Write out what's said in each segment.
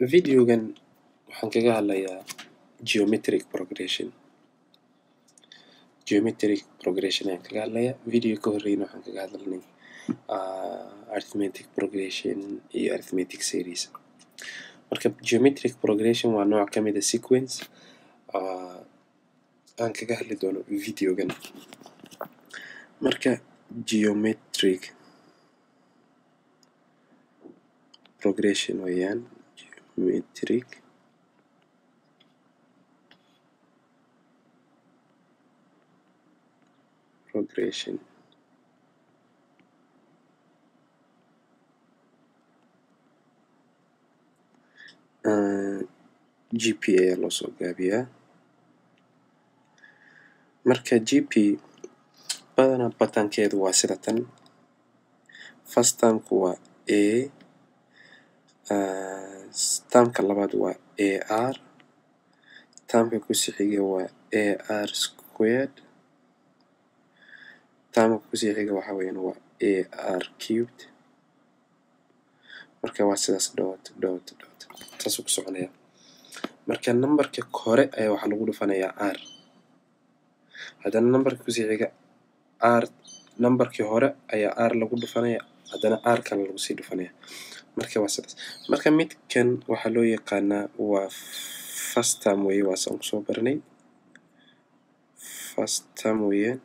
Videogan waxaan kaga hadlayaa geometric progression. Geometric progression ayaan kaga hadlayaa. Video ka horreyna waxaan kaga hadalnay arithmetic progression iyo arithmetic series. Marka geometric progression waa nooc ka mid ah sequence aan kaga hadli doono videogan. Marka geometric progression weeyaan geometric progression. gp ayaa loo soo gaabiyaa marka gp badanaa batankeedu waa sida tan first termku waa a termka labaad waa ar termka ku sii xiga waa ar squared termka ku sii xiga waxaa weeyaan waa ar cubed. Marka waa sidaas dot saasuu ku soconayaa marka nambarka hore ayaa waxaa lagu dhufanayaa r. Haddana nambarka r nambarkii hore ayaa r lagu dhufanaya haddana kale lagu sii dhufanaya marka waa sidaas marka midkan waxaa loo yaqaanaa waa first term weeye waa saan ku soo baranay. First term weeyaan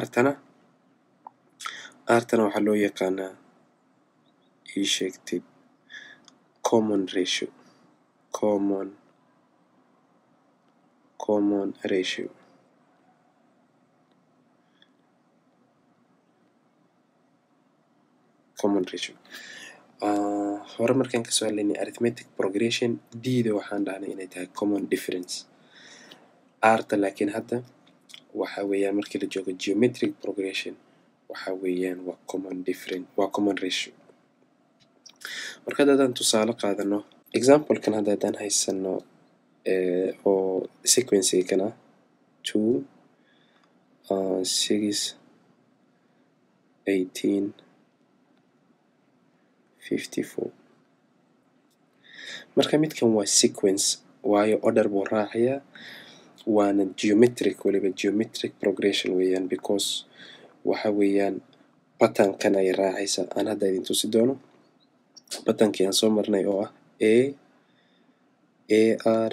r-tana r-tana waxaa loo yaqaanaa ii sheegtid common ratio. Common common ratio common ratio hore markaan ka soo hadlaynay arithmetic progression. D-da waxaan dhahnay inay tahay common difference. R-ta laakiin hadda waxa weeyaan markii la joogo geometric progression waxa weeyaan waa common different waa common ratio. Marka hadda haddaan tusaale qaadano examplekan hadda haddaan haysano oo sequencega kan ah two six eighteen marka midkan waa sequence waayo order buu raacayaa waana geometric weliba geometric progression weeyaan because waxa weeyaan batankan ay raacaysaa. Aan hadda idin tusi doono batankii aan soo marnay oo ah a ar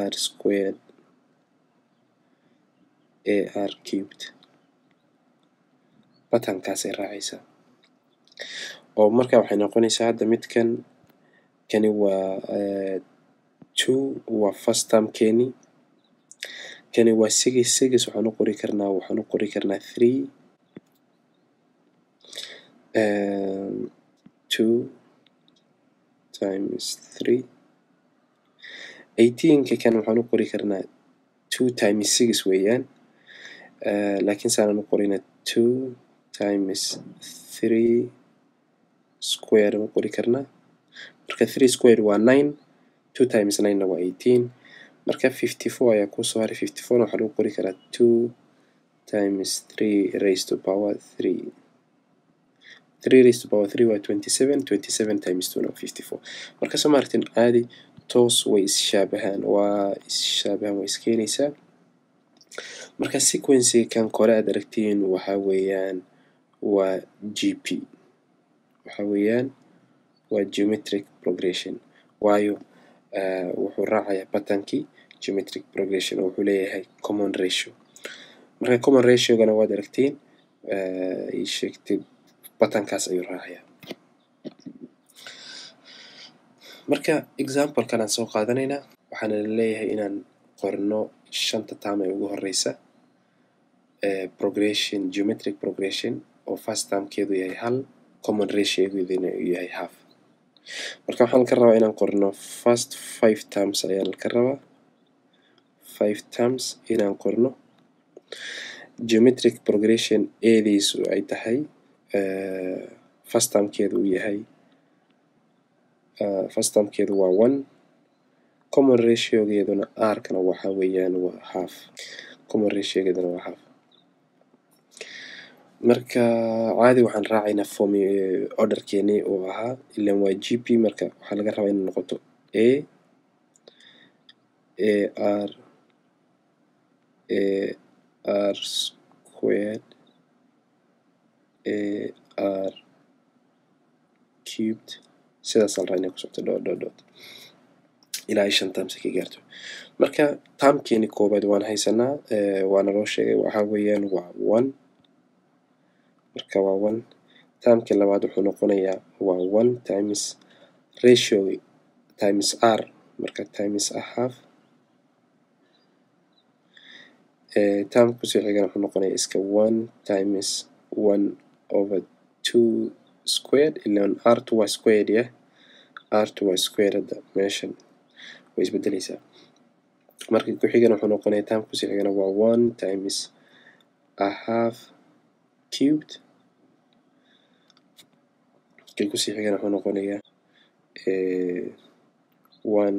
ar squared ar cubed. Batankaasay raacaysaa oo marka waxay noqonaysaa hadda midkan kani waa two waa first termkeeni kani waa six six waxaan u qori karnaa waxaan u qori karnaa three two times three. Eighteenka kan waxaan u qori karnaa two times six weeyaan laakiin saanaan u qorina two times three square u qori karnaa marka three square waa nine two times nine waa eighteen. Marka fifty four ayaa ku soo haray fifty four na waxaa lagu qori karaa two times three raised to power three. Three raised to power three waa twenty seven twenty seven times two na waa fifty four marka soo maartin caadi toos way isshabahaan waa isshabahaan way iskeenaysaa marka sequencega kan kore aad aragtiin waxaa weeyaan waa g p waxa weeyaan waa geometric progression. Waayo wuxuu raacayaa batankii geometric progression oo wuxuu leeyahay common ratio. Marka common ratiogana waad aragtiin ii sheegtid batankaas ayuu raacayaa marka examplekan aan soo qaadanaynaa waxaana leeyahay inaan qorno shanta term ee ugu horeysa progression geometric progression oo first termkeedu yahay hal common ratiogeeduna uu yahay half. Marka waxaan ka rabaa inaan qorno first five terms ayaan ka rabaa. Five terms inaan qorno. Geometric progression eediisu ay tahay first termkeedu uu yahay first termkeedu waa one. Common ratiogeeduna r-kana waxa weeyaan waa half. Common ratiogeeduna waa half marka caadi waxaan raacaynaa form orderkeenii uu ahaa. Ilan waa g p marka waxaa laga rabaa inay noqoto a a r a r squared a r cubed. Sidaas la rabaa inay ku socoto dot dot dot ilaa ay shan ka gaarto. Marka termkeeni koobaad waan haysanaa waana loo sheegay. Waxaa weeyaan waa one marka waa one termka labaad wuxuu noqonayaa waa one times ratio times r marka times a half. Termka ku sii xigana wuxuu noqonayaa iska one times one over two squared ilan r two waa squared yah r two waa squared hadda meeshan way isbedeleysaa marka ku xigana wuxuu noqonayaa termka ku sii xigana waa one times a half cubed ku sii xigana wuxuu noqonayaa one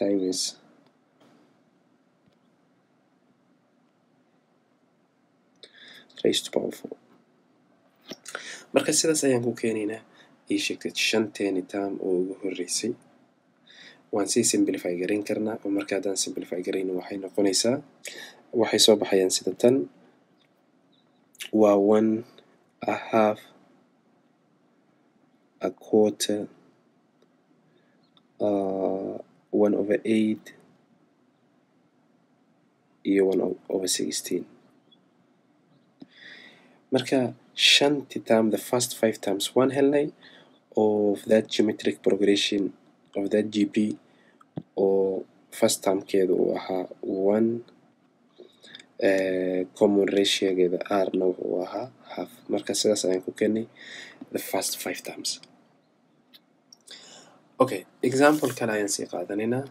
times raised to power four marka sidaas ayaan ku keenaynaa ii sheegtay shanteeni term oo ugu horeysay waan sii simplify garayn karnaa oo marka haddaan simplify garayno waxay noqonaysaa waxay soo baxayaan sida tan waa one a half a quarter uh, one over eight iyo one over sixteen. Marka shanti term the first five terms waan helnay of that geometric progression of that gp oo first termkeeda uu ahaa one uh, common ratiogeeda r-na wuxuu ahaa half. Marka sidaas ayaan ku keenay the first five terms okay example kale ayaan sii qaadanaynaa